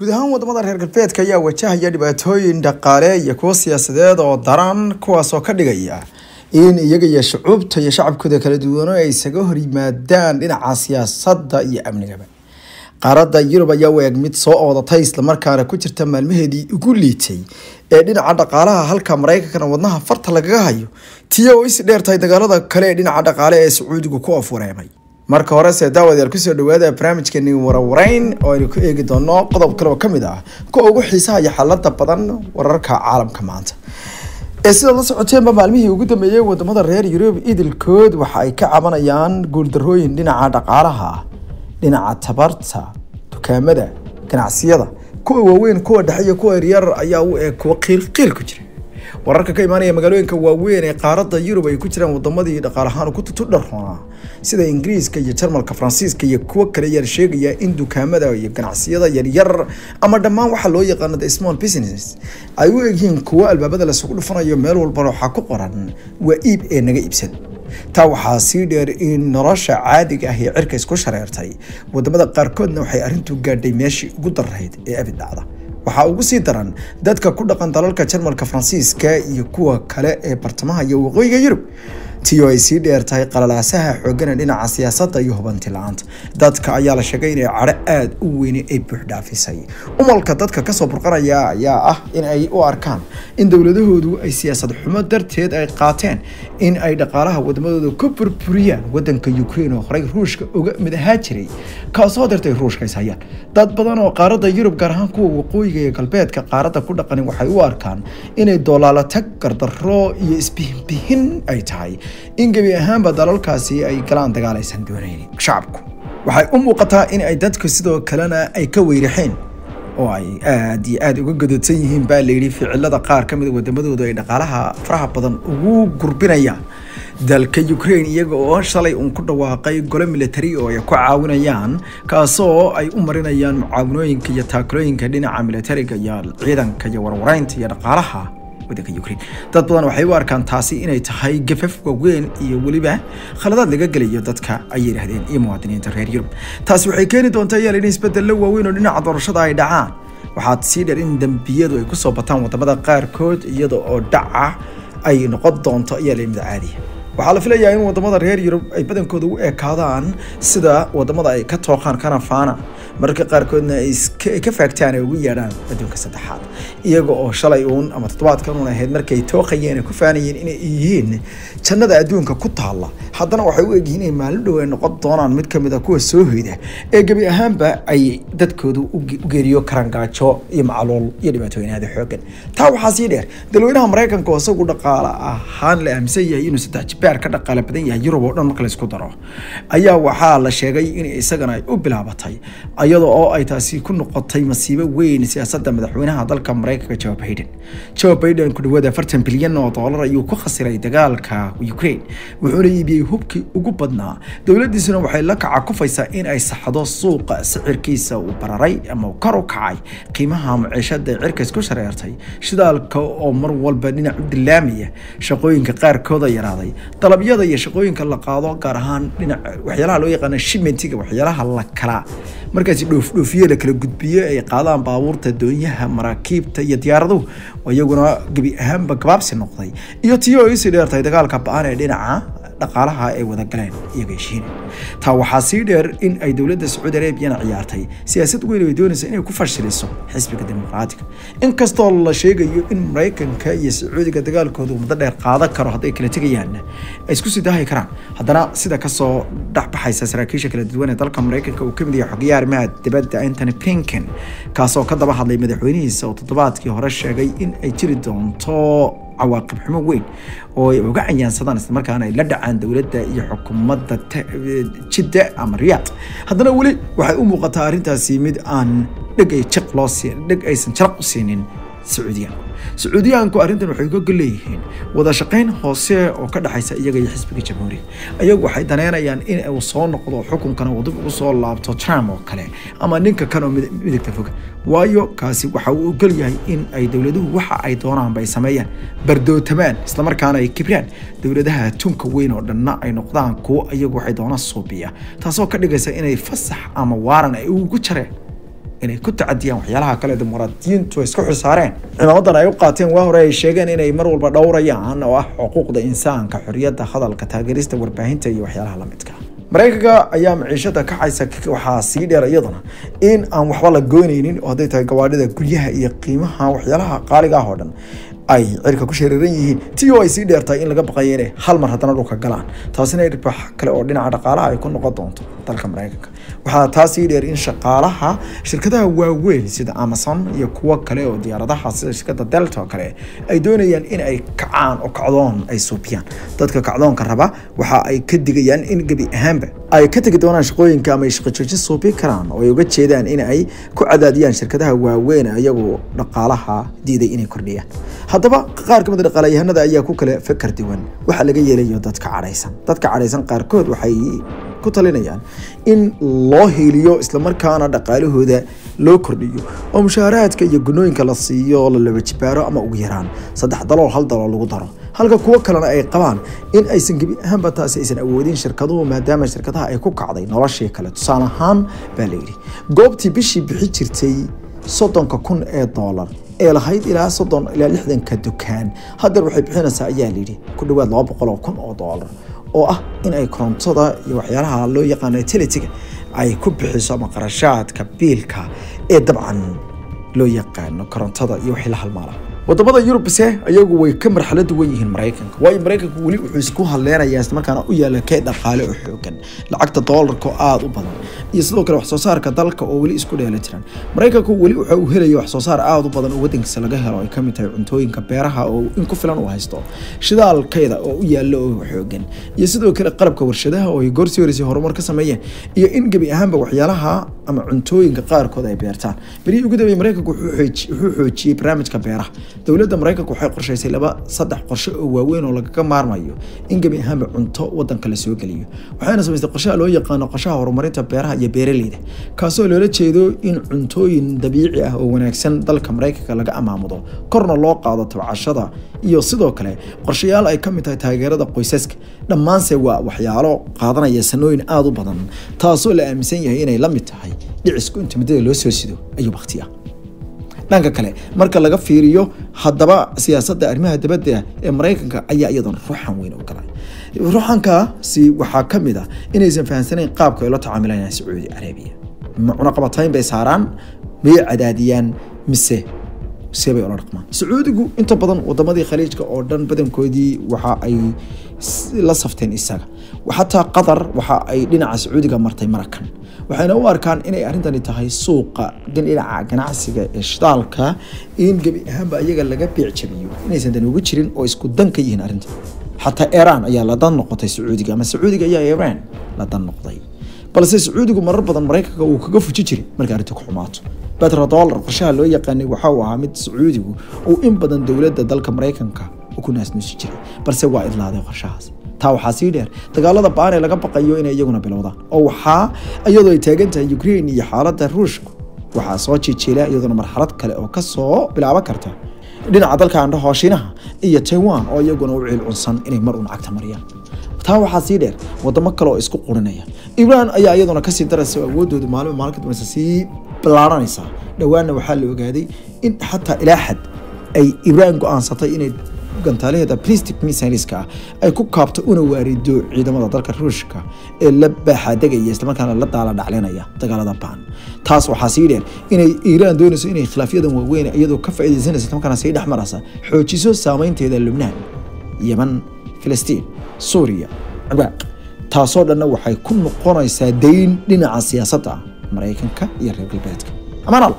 guud ahaan waddamada reer galbeedka ayaa wajahaya dhibaatooyin dhaqaale iyo kuwo siyaasadeed oo daran kuwaasoo ka dhigaya in iyaga iyo shucuubta iyo shacabkooda kala duwano ay isaga hor yimaadaan dhinaca siyaasadda iyo amnigaba. Qaaradda yurub ayaa u eg mid soo oodatay islamarkaana ku jirta maalmaheedii ugu liitay ee dhinaca dhaqaalaha halka maraykankana wadnaha farta lagaga hayo tiyo oo is dheertahay dagaalada kale ee dhinaca dhaqaale ee sacuudigu ku afwareemay marka horese daawadayaal ku soo dhawaada barnaamijkeeni warwareyn oo aynu ku eegi doono qodob kale oo ka mid ah kuwa ugu xiisaha iyo xalada badan wararka caalamka maanta. Ee sidaad la socoteenba maalmihii ugu dambeeyey waddamada reer yurub idilkood waxa ay ka cabanayaan guuldarooyin dhinaca dhaqaalaha dhinaca tabarta dukaamada ganacsiyada. Kuwa waaweyn kuwa dhexe iyo kuwa yaryar ayaa u eg kuwa qiilqiil ku jira wararka ka imaanaya magaalooyinka waaweyn ee qaaradda yurub ay ku jiraan wadamadii dhaqaalahaan ku tutudharoonaa sida ingiriiska iyo jarmalka faransiiska iyo kuwo kale ayaa sheegaya in dukaamada iyo ganacsiyada yaryar ama dhammaan waxaa loo yaqaano the small business ay u egyihiin kuwo albaabada lasugu dhufanayo meel walbana waxaa ku qoran waa iib ee naga iibsada taa waxaa sii dheer in nolosha caadiga ah ee cirka isku shareertay. Wadamada qaarkoodna waxay arrintu gaadhay meeshii ugu darayd ee abid dhacda waxaa ugu sii daran dadka ku dhaqan dalalka jarmalka faransiiska iyo kuwa kale ee bartamaha iyo waqooyiga yurub tiyo ay sii dheer tahay qalalaasaha xoogana dhinaca siyaasadda iyo hubanti la'aanta. Dadka ayaa la sheegay inay cadho aada u weyni ay buuxdhaafisay umalka dadka ka soo burqanaya ayaa ah in ay u arkaan in dowladahoodu ay siyaasad xumo darteed ay qaateen in ay dhaqaalaha wadamadooda ku burburiyaan wadanka ukraine oo horey ruushka uga mid ahaa jiray kaasoo dartay ruushka is hayaan dad badan oo qaaradda yurub gaar ahaan kuwa waqooyiga iyo galbeedka qaaradda ku dhaqani waxay u arkaan inay doolaalatag gardaro iyo isbihinbihin ay tahay in gebi ahaanba dalalkaasi ay galaan dagaal aysan doonayn. Shacabku waxay u muuqataa in ay dadku sidoo kalena ay ka weyrixeen oo ay aada iyo aada uga gododsan yihiin baa layidhi ficilada qaar ka mida wadamadooda ay dhaqaalaha faraha badan ugu gurbinayaan dalka ukraine iyaga oo shalay uun ku dhawaaqay gole military oo ay ku caawinayaan kaasoo ay u marinayaan mucaawanooyinka iyo taakulooyinka dhinaca militariga iyo ciidanka iyo warwareynta iyo dhaqaalaha wadanka ukraine. Dad badan waxay u arkaan taasi inay tahay gafaf waaweyn iyo weliba khaladaad laga gelayo dadka ay yidhaahdeen iyo muwaadiniinta reer yurub. Taasi waxay keeni doontaa yaal in isbedello waaweyn oo dhinaca doorashada ay dhacaan. Waxaad sii dheer in dembiyadu ay ku soo bataan waddamada qaarkood iyada oo dhaca ay noqon doonto ayaa la caadiya waxaa la filayaa in waddamada reer yurub ay badankooda u ekaadaan sida waddamada ay ka tooqaan kana faana mararka qaarkoodna ay ka faagtaan ay ugu yeedhaan adduunka saddexaad. Iyaga oo shalay uun ama toddobaadkan uun ahayd markay tooqayeen ay ku faanayeen inay yihiin jannada adduunka ku taalla haddana waxay u egyihiin inay maalin dhow ay noqon doonaan mid ka mid a kuwa soo hoyda ee gebi ahaanba ay dadkoodu u geeriyo karangaajo iyo macluul iyo dhibaatooyin aada xoogan taa waxaa sii dheer dalweynaha maraykanka oo isagu dhaqaale ahaan la aaminsan yahay inuu saddex jibaar ka dhaqaale badan yahay yurub oo dhan marka laysku daro ayaa waxaa la sheegay in isagana ay u bilaabatay iyada oo ay taasi ku noqotay masiibo weyn siyaasadda madaxweynaha dalka maraykanka joe biden. Joe biden ku dhawaad afartan bilyan oo doolar ayuu ku khasiray dagaalka ukraine wuxuuna iibiyey hubkii ugu badnaa. Dowladiisuna waxay la kaca kufaysaa in ay saxdo suuqa sicirkiisa uu bararay ama kor u kacay. Qiimaha maciishada cirka isku shareertay shidaalka oo mar walba dhinac u dilaamaya shaqooyinka qaarkooda yaraaday. Dalabyada iyo shaqooyinka la qaado gaar ahaan dhinac waxyaalaha loo yaqaano shimentiga waxyaalaha la kala. Markaasi dhoofdhoofiye la kala gudbiyo ay qaadaan baabuurta doonyaha maraakiibta iyo diyaaraduhu oo iyaguna gebi ahaanba gabaabsi noqday. Iyo tiyo ay u sii dheertahay dagaalka ba'an ee dhinaca dhaqaalaha ay wada galeen iyaga heshiina taa waxaa sii dheer in ay dowladda sacuudi arabiyana ciyaartay siyaasad weyn ay doonaysa inay ku fashiliso xisbiga dimuqraatiga inkastoo la sheegayo in maraykanka iyo sacuudiga dagaalkoodu muddo dheer qaadan karo hadday kala tegayaanna ay isku sii daahi karaan. Haddana sida ka soo dhexbaxaysa saraakiisha kala duwan ee dalka maraykanka uu ka mid yahay xogayaha arrimaha dibadda anthony blinken kaasoo ka daba hadlay madaxweynihiisa oo toddobaadkii hore sheegay in ay jiri doonto cawaaqib xumo weyn oo uga cayaansadaan islamarkaana ay la dhacaan dowladda iyo xukuumadda jidda ama riyaad haddana weli waxay u muuqataa arrintaasi mid aan dheg jiq loo dheg aysan jaraq u siinin sacuudiyaanku sacuudiyaanku arrintan waxay uga leeyihiin wada shaqayn hoose oo ka dhexaysa iyaga iyo xisbiga jamhuuriga ayagu waxay daneynayaan in uu soo noqdo xukunkana uu dib ugu soo laabto trump oo kale ama ninka kan oo midigta foga waayo kaasi waxa uu ogol yahay in ay dowladuhu waxa ay doonaanba ay sameeyaan. Bardootamaan islamarkaana ay kibraan dowladaha tunka weyn oo dhanna ay noqdaan kuwo iyagu waxay doonaan suubiya taasoo ka dhigaysa inay fasax ama waaran ay ugu jareen inay ku tacadiyaan waxyaalaha kale dimuqraadiyiintu ay isku xilsaareen cimaamadan ay u qaateen waa hore ay sheegeen inay mar walba dhowrayaan oo ah xuquuqda insaanka xoriyadda hadalka taageerista warbaahinta iyo waxyaalaha lamidka maraykanka ayaa maciishada kacaysa waxaa sii dheer iyaduna in aan waxba la goynaynin oo hadday tahay gawaadhida guryaha iyo qiimaha waxyaalaha qaaliga ah oo dhan ay cirka ku shareeran yihiin. Ti oo ay sii dheertahay in laga baqayo inay hal mar haddana dhulka galaan. Taasina dhibaax kale oo dhinaca dhaqaalaha ay ku noqon doonto dalka maraykanka waxaa taa dheer in shaqaalaha shirkadaha waaweyn sida amazon iyo kuwo kale oo diyaaradaha sida shirkada delta kale ay doonayaan in ay kacaan oo kacdoon ay suubiyaan. Dadka kacdoonka raba waxa ay ka digayaan in gebi ahaanba ay ka tegi doonaan shaqooyinka ama shaqo joojin suubi karaan oo ay uga jeedaan in ay ku cadaadiyaan shirkadaha waaweyn iyagoo dhaqaalaha diiday inay kordhiyaan haddaba qaar ka mid dhaqaalayahanada ayaa ku kale fakar diwan waxa laga yeelayo dadka cadhaysan dadka cadhaysan qaarkood waxay ku talinayaan in loo hiiliyo islamarkaana dhaqaalahooda loo kordhiyo. Oo mushaaraadka iyo gunooyinka la siiyo la laba jibaaro ama ugu yaraan saddex dalool hal dalool lagu daro. Halka kuwo kalena ay qabaan in aysan gebi ahaanba taasi aysan awoodin shirkaduhu maadaama shirkadaha ay ku kacday noloshii kale. Tusaale ahaan baa layidhi goobtii bishii bixi jirtay soddonka kun ee doolar ee lahayd ilaa soddon ilaa lixdanka dukaan. Haddeer waxay bixinaysaa ayaa layidhi ku dhawaad laba boqol oo kun oo doolar oo ah in ay korontada iyo waxyaalaha loo yaqaano utilitiga ay ku bixiso ama qarashaadka biilka ee dabcan loo yaqaano korontada iyo wixii la halmaala waddamada yurubse ayagu way ka marxalad duwan yihiin maraykanka. Waayo maraykanku weli wuxuu isku hadleenayaa islamarkaana u yaalla kee dhaqaale oo xoogan lacagta doolarka oo aada u badan iyo sidoo kale waxsoo dalka oo weli isku dheela jiran maraykanku weli waxa uu helaya waxsoo aada u badan oo wadankiisa laga helo. Ay ka mid tahay cuntooyinka beeraha oo in ku filan uu haysto shidaalkeeda oo u yaalo oo xoogan iyo sidoo kale qalabka warshadaha oo ay goorsii horeysay horumar ka sameeyeen iyo in gebi ahaanba waxyaalaha ama cuntooyinka qaarkood ay beertaan. Berihii ugu dambeeyey maraykanku wuxuu xoojiyey barnaamijka beeraha dowladda maraykanku waxay qorshaysay laba saddex qorshe oo waaweyn oo lagaga maarmayo in gebi ahaanba cunto wadanka la soo geliyo. Waxayna samaystay qorshaha loo yaqaano qorshaha horumarinta beeraha iyo beeraleyda kaasoo loola jeedo in cuntooyin dabiici ah oo wanaagsan dalka maraykanka laga amaamudo korna loo qaado tabcashada iyo sidoo kale qorshayaal ay ka mid tahay taageerada qoysaska. Dhammaanse waa waxyaalo qaadanaya sanooyin aada u badan taasoo la aaminsan yahay inay la mid tahay dhicisku inta muddada loo soo sido ayuu baktiya dhanka kale marka laga fiiriyo haddaba siyaasadda arrimaha dibadda ee maraykanka ayaa iyadan ruuxan weyn u galay. Ruuxankaasi waxaa ka mid ah inaysan fahamsanayn qaabka ay la tacaamilayaan sacuudi carabiya. Ma cunaqabatayn bay saaraan miyay cadaadiyaan mise seebay ula dhaqmaan. Sacuudigu inta badan wadamadii khaliijka oo dhan badankoodii waxa ay la safteen isaga. Xataa qatar waxa ay dhinaca sacuudiga martay marakan waxayna u arkaan inay arrintani tahay suuqa dhinaca ganacsiga ee shidaalka. In gebi ahaanba iyaga laga beec jabiyo. Inaysan dan ugu jirin oo isku dan ka yihiin arrinta. Xataa iran ayaa la dan noqotay sacuudiga ama sacuudiga ayaa iran la dan noqday. Balse sacuudigu marar badan maraykanka uu kaga fuji jiray markay arrinta ku xumaato. Betrodollar qorshaha loo yaqaanay waxa uu ahaa mid sacuudigu uu in badan dowladda dalka maraykanka ku naasnuusi jiray balse waa idlaaday qorshahaas taa waxaa sii dheer dagaalada baan laga baqayo inay iyaguna bilowdaan oo waxaa iyadoo ay taagan tahay ukraine iyo xaaladda ruushku waxaa soo jijiila iyaduna marxalad kale oo ka soo bilaaban karta. Dhinaca dalka andhaho shiinaha iyo taiwan oo iyaguna u ciilcunsan inay mar uun cagta mariyaan. Taa waxaa sii dheer wadamo kale oo isku qurinaya. Ibraan ayaa iyaduna ka sii daraysa awoodooda maalin maalin ka dambeysa sii ballaaranaysa dhowaanna waxaa la ogaaday in xataa ilaa xad ay ibraan go'aansatay inay gantaalaheeda plastic missileska ay ku kaabto una waarido ciidamada dalka ruushka ee la baaxaadegaya islamarkaana la daala dhaclinaya dagaalada baan taas waxaa sii dheer inay iiraan doonayso inay khilaafyadan waaweyn iyadoo ka faa'iidaysanaysa islamarkaana sii dhex maraysa xoojiso saameynteeda lubnaan yeman filistiin suuriya ciraaq taasoo dhanna waxay ku noqonaysaa dayn dhinaca siyaasadda maraykanka iyo reer galbeedka. Amaanal